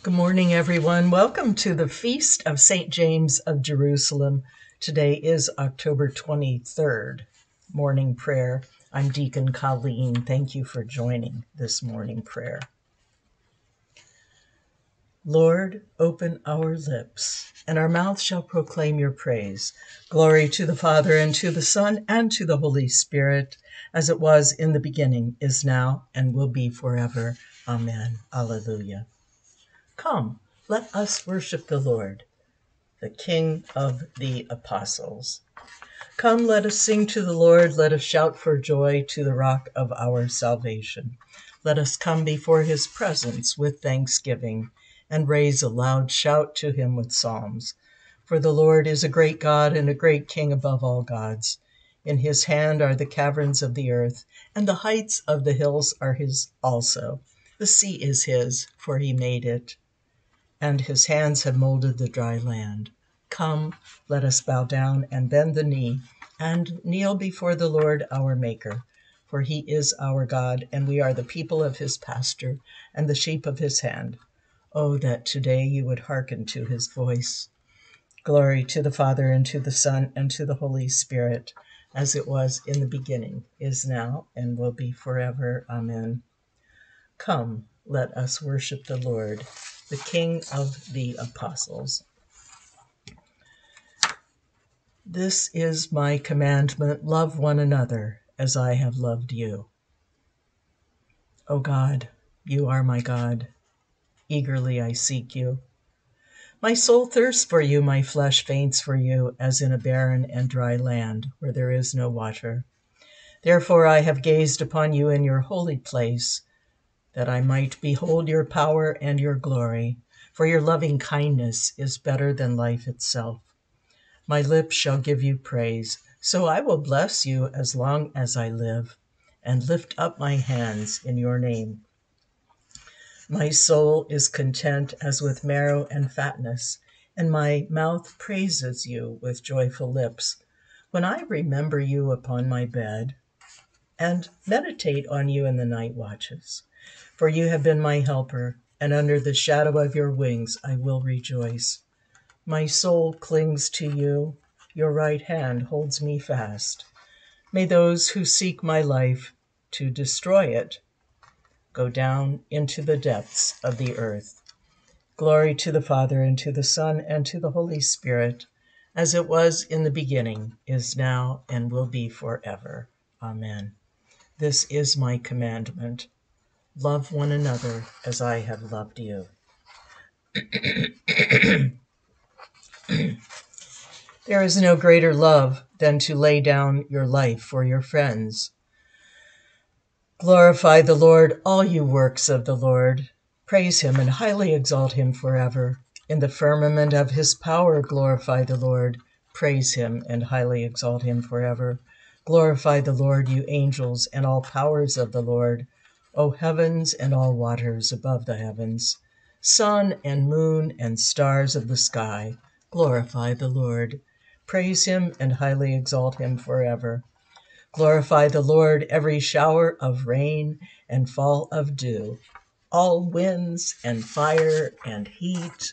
Good morning, everyone. Welcome to the Feast of St. James of Jerusalem. Today is October 23rd, morning prayer. I'm Deacon Colleen. Thank you for joining this morning prayer. Lord, open our lips, and our mouth shall proclaim your praise. Glory to the Father, and to the Son, and to the Holy Spirit, as it was in the beginning, is now, and will be forever. Amen. Alleluia. Come, let us worship the Lord, the King of the apostles. Come, let us sing to the Lord, let us shout for joy to the rock of our salvation. Let us come before his presence with thanksgiving and raise a loud shout to him with psalms. For the Lord is a great God and a great King above all gods. In his hand are the caverns of the earth, and the heights of the hills are his also. The sea is his, for he made it, and his hands have molded the dry land. Come, let us bow down and bend the knee, and kneel before the Lord our Maker. For he is our God, and we are the people of his pasture, and the sheep of his hand. Oh, that today you would hearken to his voice. Glory to the Father, and to the Son, and to the Holy Spirit, as it was in the beginning, is now, and will be forever. Amen. Come, let us worship the Lord, the King of the apostles. This is my commandment love one another as I have loved you. O God, you are my God. Eagerly I seek you. My soul thirsts for you, my flesh faints for you, as in a barren and dry land where there is no water. Therefore I have gazed upon you in your holy place, that I might behold your power and your glory. For your loving kindness is better than life itself. My lips shall give you praise, so I will bless you as long as I live, and lift up my hands in your name. My soul is content as with marrow and fatness, and my mouth praises you with joyful lips. When I remember you upon my bed, and meditate on you in the night watches. For you have been my helper, and under the shadow of your wings I will rejoice. My soul clings to you, your right hand holds me fast. May those who seek my life to destroy it go down into the depths of the earth. Glory to the Father, and to the Son, and to the Holy Spirit, as it was in the beginning, is now, and will be forever. Amen. This is my commandment love one another as I have loved you. there is no greater love than to lay down your life for your friends. Glorify the Lord, all you works of the Lord. Praise him and highly exalt him forever. In the firmament of his power, glorify the Lord. Praise him and highly exalt him forever. Glorify the Lord, you angels, and all powers of the Lord, O heavens and all waters above the heavens. Sun and moon and stars of the sky, glorify the Lord. Praise him and highly exalt him forever. Glorify the Lord, every shower of rain and fall of dew, all winds and fire and heat.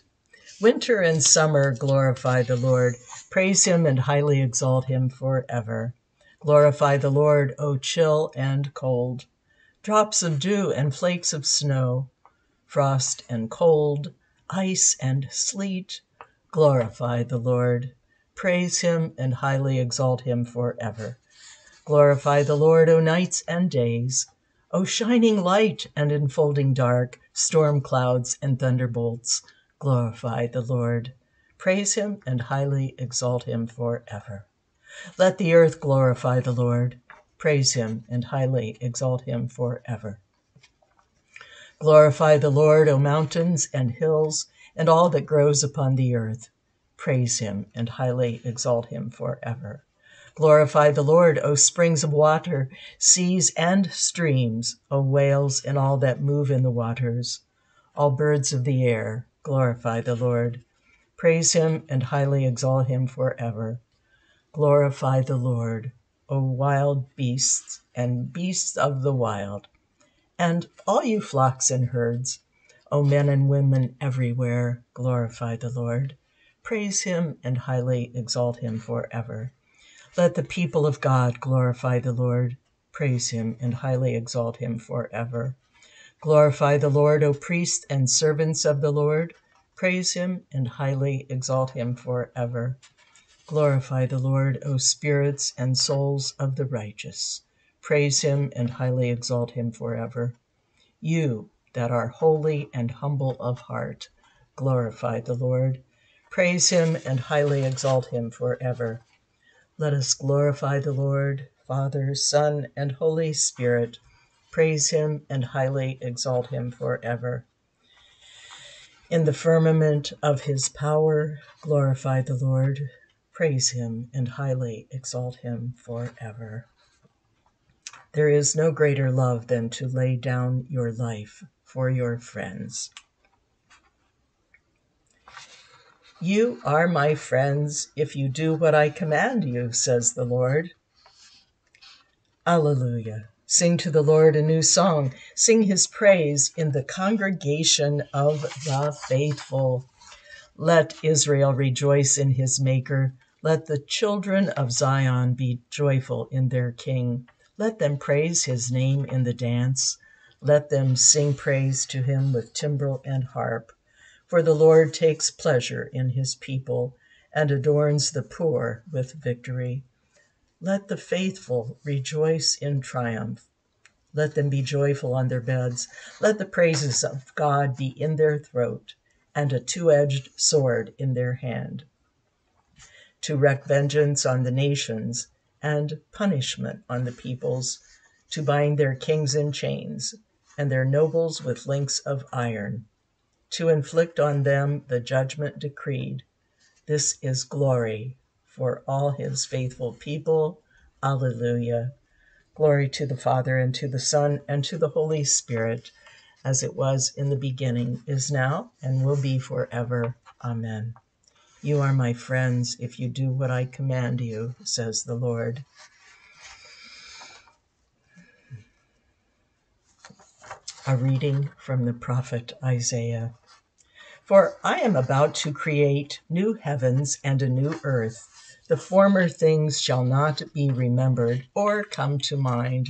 Winter and summer glorify the Lord. Praise him and highly exalt him forever. Glorify the Lord, O chill and cold, drops of dew and flakes of snow, frost and cold, ice and sleet. Glorify the Lord. Praise him and highly exalt him forever. Glorify the Lord, O nights and days, O shining light and enfolding dark, storm clouds and thunderbolts. Glorify the Lord. Praise him and highly exalt him forever. Let the earth glorify the Lord. Praise him and highly exalt him forever. Glorify the Lord, O mountains and hills, and all that grows upon the earth. Praise him and highly exalt him forever. Glorify the Lord, O springs of water, seas and streams, O whales and all that move in the waters. All birds of the air, glorify the Lord. Praise him and highly exalt him forever. Glorify the Lord, O wild beasts and beasts of the wild, and all you flocks and herds. O men and women everywhere, glorify the Lord. Praise him and highly exalt him forever. Let the people of God glorify the Lord. Praise him and highly exalt him forever. Glorify the Lord, O priests and servants of the Lord. Praise him and highly exalt him forever. Glorify the Lord, O spirits and souls of the righteous. Praise him and highly exalt him forever. You that are holy and humble of heart, glorify the Lord. Praise him and highly exalt him forever. Let us glorify the Lord, Father, Son, and Holy Spirit. Praise him and highly exalt him forever. In the firmament of his power, glorify the Lord. Praise him and highly exalt him forever. There is no greater love than to lay down your life for your friends. You are my friends if you do what I command you, says the Lord. Alleluia. Sing to the Lord a new song. Sing his praise in the congregation of the faithful. Let Israel rejoice in his Maker. Let the children of Zion be joyful in their King. Let them praise his name in the dance. Let them sing praise to him with timbrel and harp. For the Lord takes pleasure in his people and adorns the poor with victory. Let the faithful rejoice in triumph. Let them be joyful on their beds. Let the praises of God be in their throat and a two edged sword in their hand to wreak vengeance on the nations and punishment on the peoples, to bind their kings in chains and their nobles with links of iron, to inflict on them the judgment decreed. This is glory for all his faithful people. Alleluia. Glory to the Father, and to the Son, and to the Holy Spirit, as it was in the beginning, is now, and will be forever. Amen. You are my friends if you do what I command you, says the Lord. A reading from the prophet Isaiah. For I am about to create new heavens and a new earth. The former things shall not be remembered or come to mind,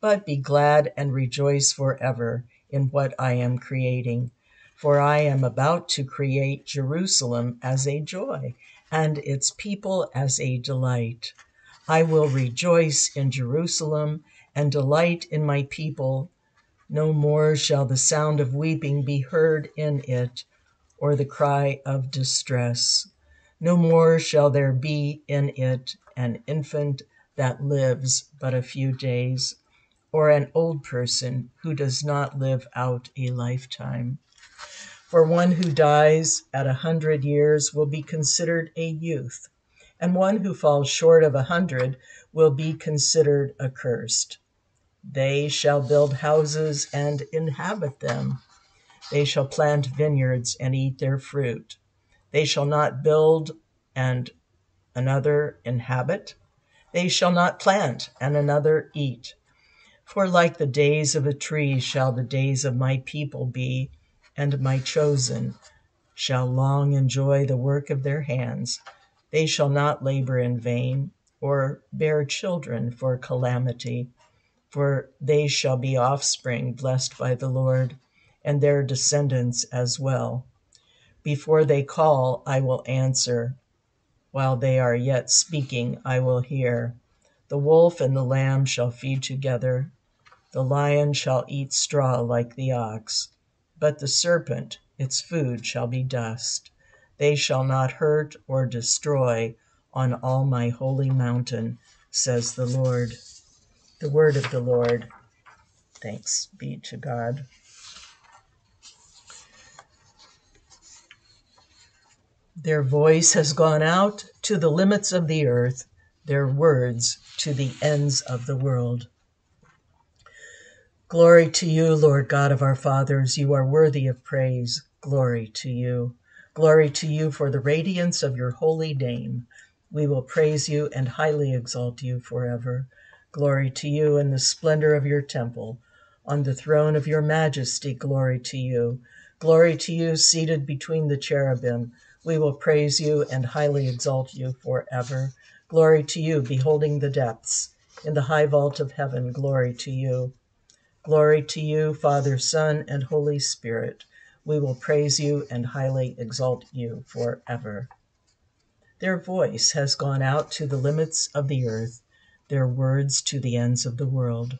but be glad and rejoice forever in what I am creating. For I am about to create Jerusalem as a joy, and its people as a delight. I will rejoice in Jerusalem and delight in my people. No more shall the sound of weeping be heard in it, or the cry of distress. No more shall there be in it an infant that lives but a few days, or an old person who does not live out a lifetime. For one who dies at a hundred years will be considered a youth, and one who falls short of a hundred will be considered accursed. They shall build houses and inhabit them. They shall plant vineyards and eat their fruit. They shall not build and another inhabit. They shall not plant and another eat. For like the days of a tree shall the days of my people be and my chosen shall long enjoy the work of their hands. They shall not labor in vain, or bear children for calamity, for they shall be offspring blessed by the Lord, and their descendants as well. Before they call, I will answer. While they are yet speaking, I will hear. The wolf and the lamb shall feed together. The lion shall eat straw like the ox. But the serpent, its food shall be dust. They shall not hurt or destroy on all my holy mountain, says the Lord. The word of the Lord. Thanks be to God. Their voice has gone out to the limits of the earth, their words to the ends of the world. Glory to you, Lord God of our fathers. You are worthy of praise. Glory to you. Glory to you for the radiance of your holy name. We will praise you and highly exalt you forever. Glory to you in the splendor of your temple. On the throne of your majesty, glory to you. Glory to you, seated between the cherubim. We will praise you and highly exalt you forever. Glory to you, beholding the depths. In the high vault of heaven, glory to you. Glory to you, Father, Son, and Holy Spirit. We will praise you and highly exalt you forever. Their voice has gone out to the limits of the earth, their words to the ends of the world.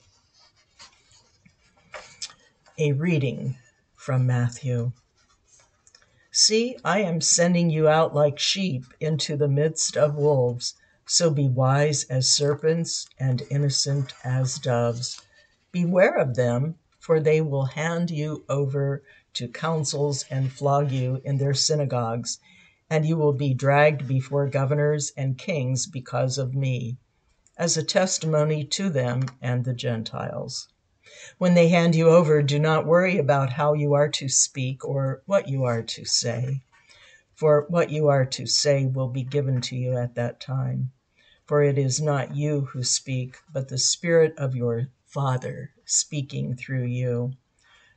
A reading from Matthew. See, I am sending you out like sheep into the midst of wolves. So be wise as serpents and innocent as doves. Beware of them, for they will hand you over to councils and flog you in their synagogues, and you will be dragged before governors and kings because of me, as a testimony to them and the Gentiles. When they hand you over, do not worry about how you are to speak or what you are to say, for what you are to say will be given to you at that time. For it is not you who speak, but the Spirit of your Father speaking through you.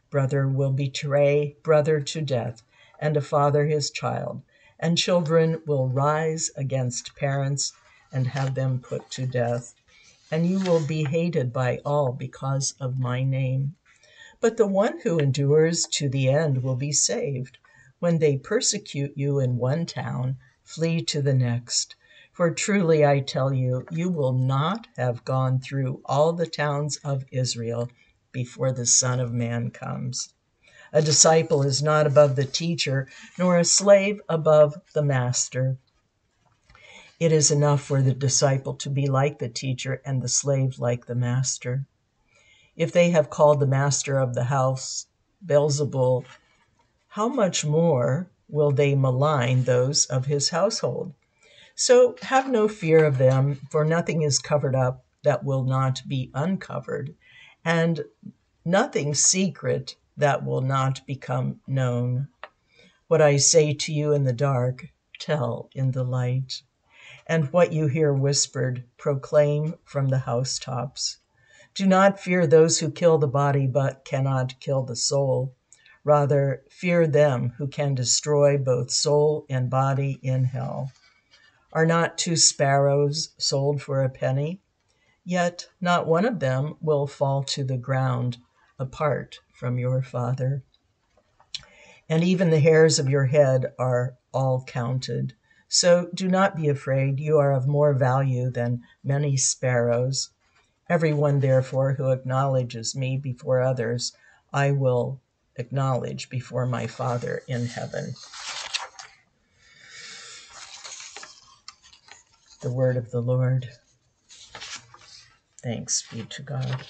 Brother will betray brother to death, and a father his child, and children will rise against parents and have them put to death and you will be hated by all because of my name. But the one who endures to the end will be saved. When they persecute you in one town, flee to the next. For truly I tell you, you will not have gone through all the towns of Israel before the Son of Man comes. A disciple is not above the teacher, nor a slave above the master. It is enough for the disciple to be like the teacher and the slave like the master. If they have called the master of the house Beelzebul, how much more will they malign those of his household? So have no fear of them, for nothing is covered up that will not be uncovered, and nothing secret that will not become known. What I say to you in the dark, tell in the light and what you hear whispered, proclaim from the housetops. Do not fear those who kill the body but cannot kill the soul. Rather, fear them who can destroy both soul and body in hell. Are not two sparrows sold for a penny? Yet not one of them will fall to the ground apart from your Father. And even the hairs of your head are all counted. So do not be afraid, you are of more value than many sparrows. Everyone, therefore, who acknowledges me before others, I will acknowledge before my Father in heaven. The word of the Lord. Thanks be to God.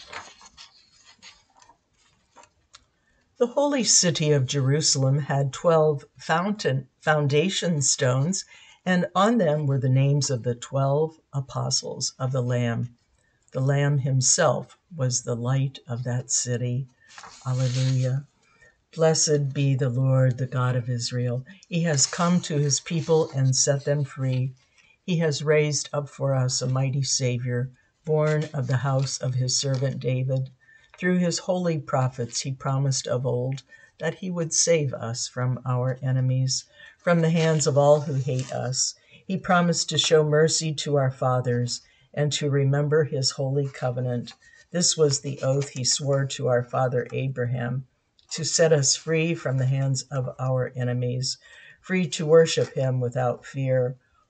The holy city of Jerusalem had 12 fountain foundation stones and on them were the names of the twelve apostles of the Lamb. The Lamb himself was the light of that city. Alleluia. Blessed be the Lord, the God of Israel. He has come to his people and set them free. He has raised up for us a mighty Savior, born of the house of his servant David. Through his holy prophets, he promised of old that he would save us from our enemies from the hands of all who hate us. He promised to show mercy to our fathers and to remember his holy covenant. This was the oath he swore to our father Abraham to set us free from the hands of our enemies, free to worship him without fear,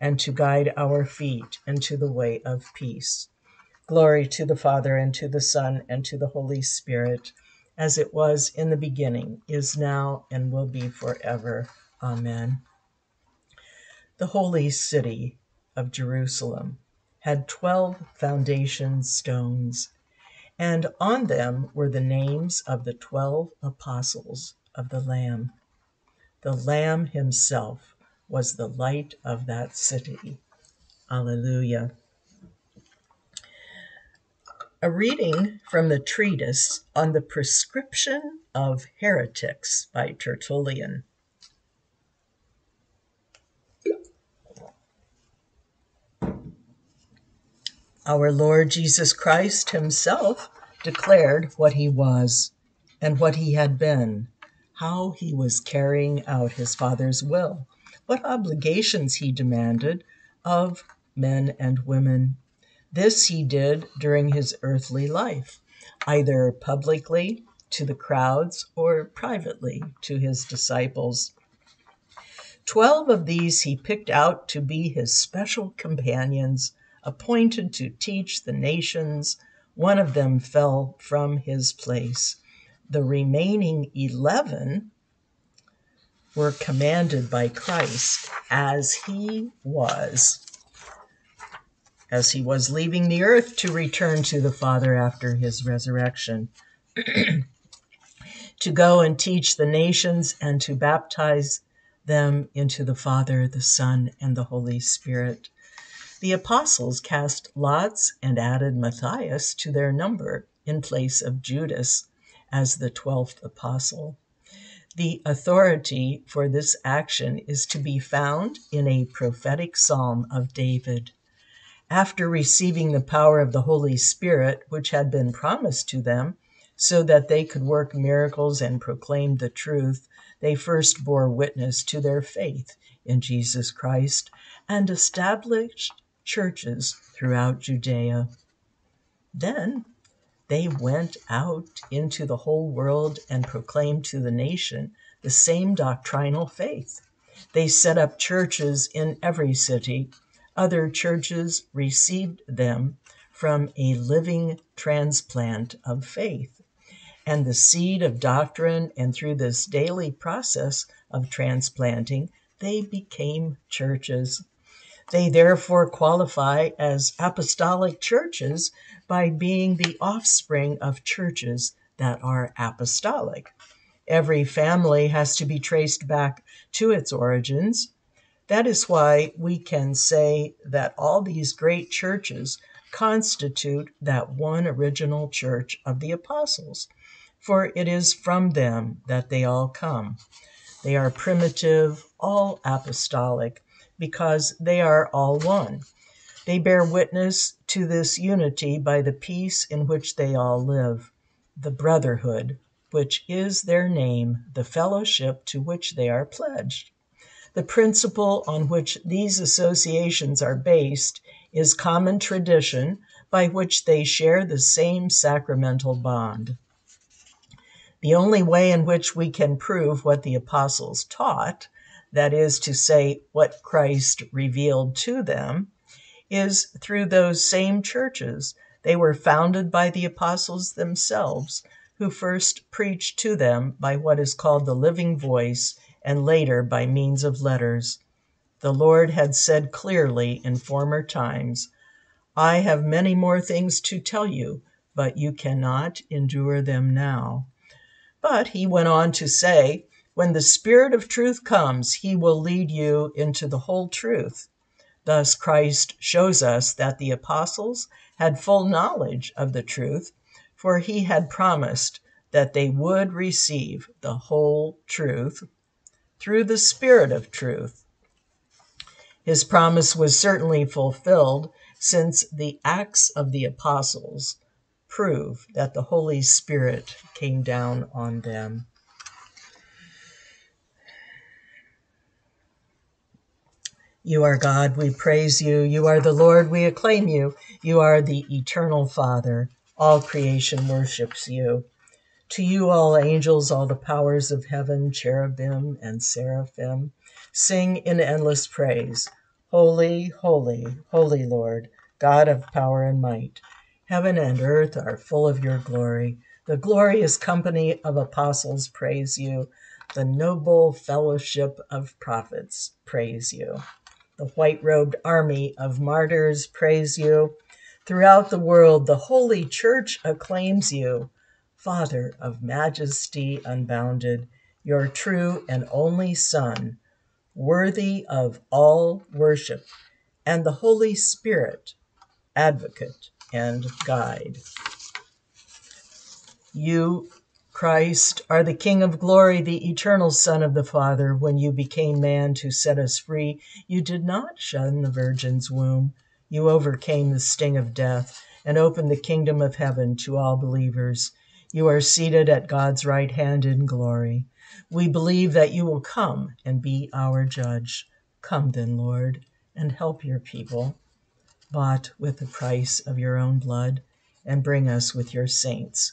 and to guide our feet into the way of peace. Glory to the Father, and to the Son, and to the Holy Spirit, as it was in the beginning, is now, and will be forever. Amen. The holy city of Jerusalem had twelve foundation stones, and on them were the names of the twelve apostles of the Lamb. The Lamb himself was the light of that city. Alleluia. A reading from the treatise on the prescription of heretics by Tertullian. Our Lord Jesus Christ himself declared what he was and what he had been, how he was carrying out his Father's will, what obligations he demanded of men and women. This he did during his earthly life, either publicly to the crowds or privately to his disciples. Twelve of these he picked out to be his special companions appointed to teach the nations, one of them fell from his place. The remaining 11 were commanded by Christ as he was as he was leaving the earth to return to the Father after his resurrection, to go and teach the nations and to baptize them into the Father, the Son, and the Holy Spirit. The apostles cast lots and added Matthias to their number in place of Judas as the twelfth apostle. The authority for this action is to be found in a prophetic psalm of David. After receiving the power of the Holy Spirit, which had been promised to them, so that they could work miracles and proclaim the truth, they first bore witness to their faith in Jesus Christ and established churches throughout Judea. Then they went out into the whole world and proclaimed to the nation the same doctrinal faith. They set up churches in every city. Other churches received them from a living transplant of faith. And the seed of doctrine, and through this daily process of transplanting, they became churches. They therefore qualify as apostolic churches by being the offspring of churches that are apostolic. Every family has to be traced back to its origins. That is why we can say that all these great churches constitute that one original church of the apostles, for it is from them that they all come. They are primitive, all apostolic, because they are all one. They bear witness to this unity by the peace in which they all live, the brotherhood, which is their name, the fellowship to which they are pledged. The principle on which these associations are based is common tradition by which they share the same sacramental bond. The only way in which we can prove what the apostles taught that is to say, what Christ revealed to them, is through those same churches. They were founded by the apostles themselves, who first preached to them by what is called the living voice, and later by means of letters. The Lord had said clearly in former times, I have many more things to tell you, but you cannot endure them now. But he went on to say, when the Spirit of truth comes, he will lead you into the whole truth. Thus, Christ shows us that the apostles had full knowledge of the truth, for he had promised that they would receive the whole truth through the Spirit of truth. His promise was certainly fulfilled, since the Acts of the Apostles prove that the Holy Spirit came down on them. You are God, we praise you. You are the Lord, we acclaim you. You are the eternal Father. All creation worships you. To you, all angels, all the powers of heaven, cherubim and seraphim, sing in endless praise. Holy, holy, holy Lord, God of power and might. Heaven and earth are full of your glory. The glorious company of apostles praise you. The noble fellowship of prophets praise you. The white robed army of martyrs praise you. Throughout the world, the Holy Church acclaims you. Father of majesty unbounded, your true and only Son, worthy of all worship, and the Holy Spirit, advocate and guide. You, Christ, are the King of glory, the eternal Son of the Father. When you became man to set us free, you did not shun the Virgin's womb. You overcame the sting of death and opened the kingdom of heaven to all believers. You are seated at God's right hand in glory. We believe that you will come and be our judge. Come then, Lord, and help your people, bought with the price of your own blood, and bring us with your saints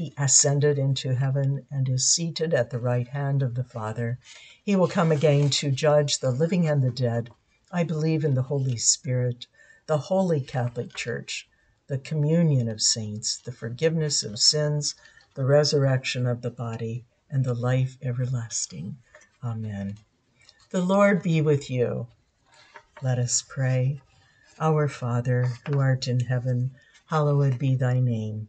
He ascended into heaven and is seated at the right hand of the Father. He will come again to judge the living and the dead. I believe in the Holy Spirit, the holy Catholic Church, the communion of saints, the forgiveness of sins, the resurrection of the body, and the life everlasting. Amen. The Lord be with you. Let us pray. Our Father, who art in heaven, hallowed be thy name.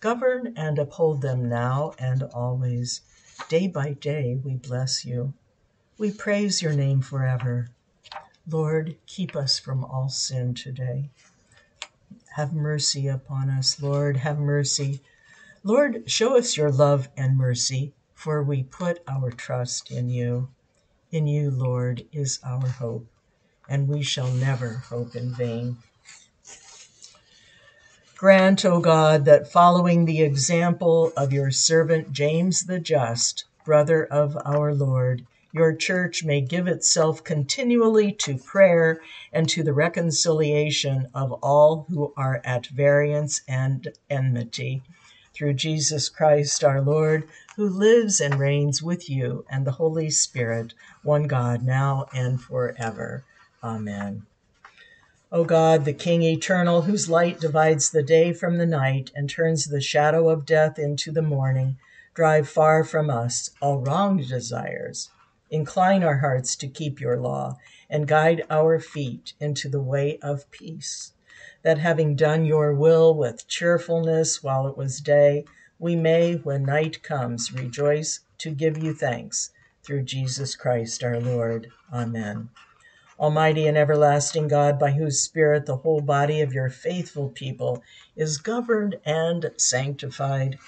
Govern and uphold them now and always. Day by day we bless you. We praise your name forever. Lord, keep us from all sin today. Have mercy upon us, Lord, have mercy. Lord, show us your love and mercy, for we put our trust in you. In you, Lord, is our hope, and we shall never hope in vain. Grant, O God, that following the example of your servant James the Just, brother of our Lord, your church may give itself continually to prayer and to the reconciliation of all who are at variance and enmity. Through Jesus Christ our Lord, who lives and reigns with you and the Holy Spirit, one God, now and forever. Amen. O God, the King eternal, whose light divides the day from the night and turns the shadow of death into the morning, drive far from us all wrong desires. Incline our hearts to keep your law and guide our feet into the way of peace. That having done your will with cheerfulness while it was day, we may, when night comes, rejoice to give you thanks through Jesus Christ our Lord. Amen. Almighty and everlasting God, by whose Spirit the whole body of your faithful people is governed and sanctified,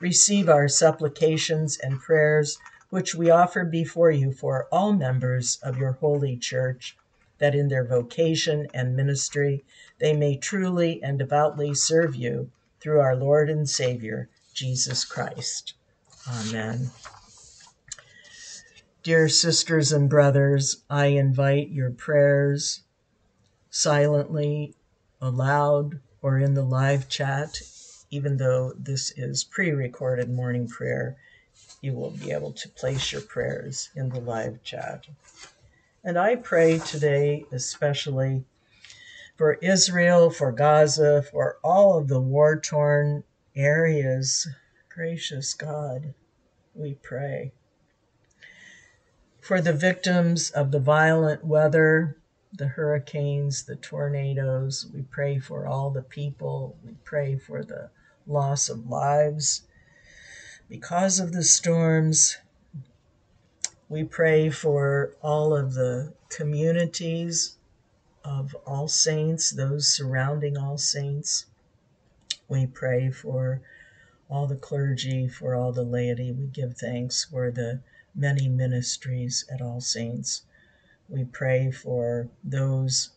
receive our supplications and prayers, which we offer before you for all members of your holy church, that in their vocation and ministry they may truly and devoutly serve you through our Lord and Savior, Jesus Christ. Amen. Dear sisters and brothers, I invite your prayers silently, aloud, or in the live chat. Even though this is pre recorded morning prayer, you will be able to place your prayers in the live chat. And I pray today, especially for Israel, for Gaza, for all of the war torn areas. Gracious God, we pray for the victims of the violent weather, the hurricanes, the tornadoes. We pray for all the people. We pray for the loss of lives because of the storms. We pray for all of the communities of All Saints, those surrounding All Saints. We pray for all the clergy, for all the laity. We give thanks for the many ministries at All Saints. We pray for those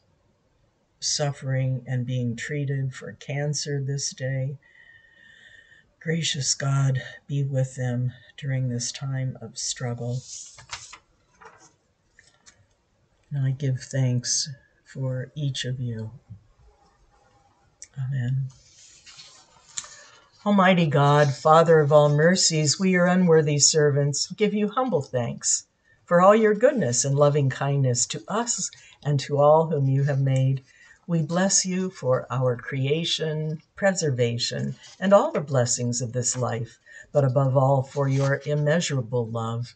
suffering and being treated for cancer this day. Gracious God, be with them during this time of struggle. And I give thanks for each of you. Amen. Almighty God, Father of all mercies, we, your unworthy servants, give you humble thanks for all your goodness and loving kindness to us and to all whom you have made. We bless you for our creation, preservation, and all the blessings of this life, but above all for your immeasurable love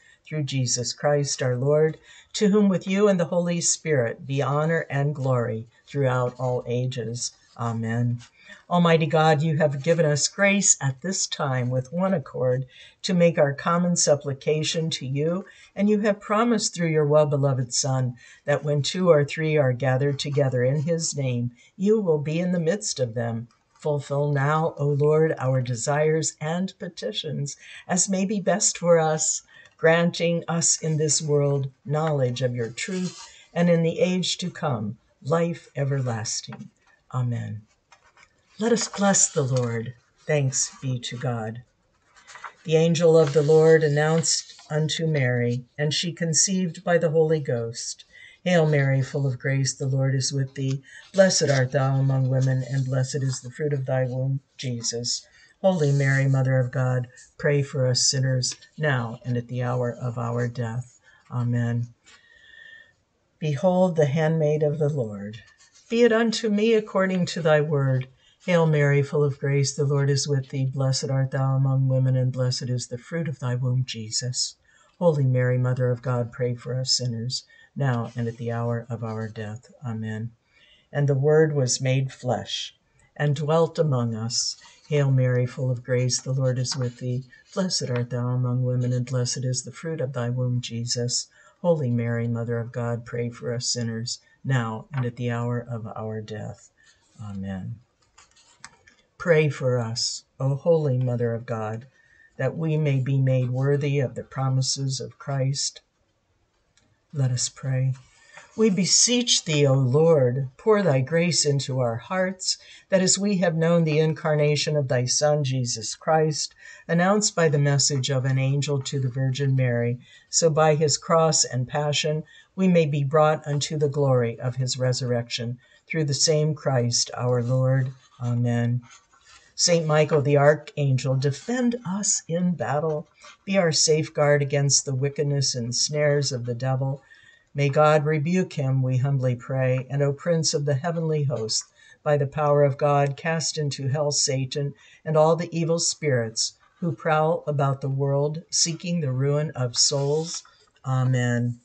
through Jesus Christ our Lord, to whom with you and the Holy Spirit be honor and glory throughout all ages. Amen. Almighty God, you have given us grace at this time with one accord to make our common supplication to you, and you have promised through your well beloved Son that when two or three are gathered together in his name, you will be in the midst of them. Fulfill now, O Lord, our desires and petitions as may be best for us granting us in this world knowledge of your truth, and in the age to come, life everlasting. Amen. Let us bless the Lord. Thanks be to God. The angel of the Lord announced unto Mary, and she conceived by the Holy Ghost. Hail Mary, full of grace, the Lord is with thee. Blessed art thou among women, and blessed is the fruit of thy womb, Jesus. Holy Mary, Mother of God, pray for us sinners, now and at the hour of our death. Amen. Behold the handmaid of the Lord. Be it unto me according to thy word. Hail Mary, full of grace, the Lord is with thee. Blessed art thou among women, and blessed is the fruit of thy womb, Jesus. Holy Mary, Mother of God, pray for us sinners, now and at the hour of our death. Amen. And the Word was made flesh and dwelt among us. Hail Mary, full of grace, the Lord is with thee. Blessed art thou among women, and blessed is the fruit of thy womb, Jesus. Holy Mary, Mother of God, pray for us sinners, now and at the hour of our death. Amen. Pray for us, O Holy Mother of God, that we may be made worthy of the promises of Christ. Let us pray. We beseech thee, O Lord, pour thy grace into our hearts, that as we have known the incarnation of thy Son, Jesus Christ, announced by the message of an angel to the Virgin Mary, so by his cross and passion we may be brought unto the glory of his resurrection, through the same Christ our Lord. Amen. Saint Michael the archangel, defend us in battle. Be our safeguard against the wickedness and snares of the devil. May God rebuke him, we humbly pray, and O Prince of the heavenly host, by the power of God, cast into hell Satan and all the evil spirits who prowl about the world, seeking the ruin of souls. Amen.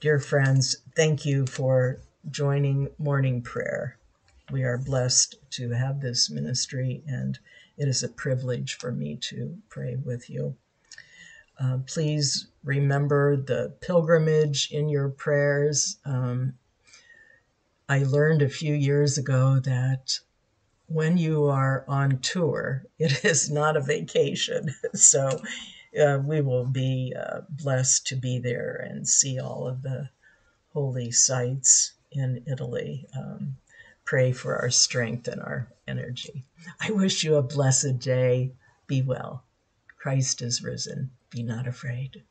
Dear friends, thank you for joining morning prayer. We are blessed to have this ministry, and it is a privilege for me to pray with you. Uh, please remember the pilgrimage in your prayers. Um, I learned a few years ago that when you are on tour, it is not a vacation. so uh, we will be uh, blessed to be there and see all of the holy sites in Italy. Um, pray for our strength and our energy. I wish you a blessed day. Be well. Christ is risen. Be not afraid.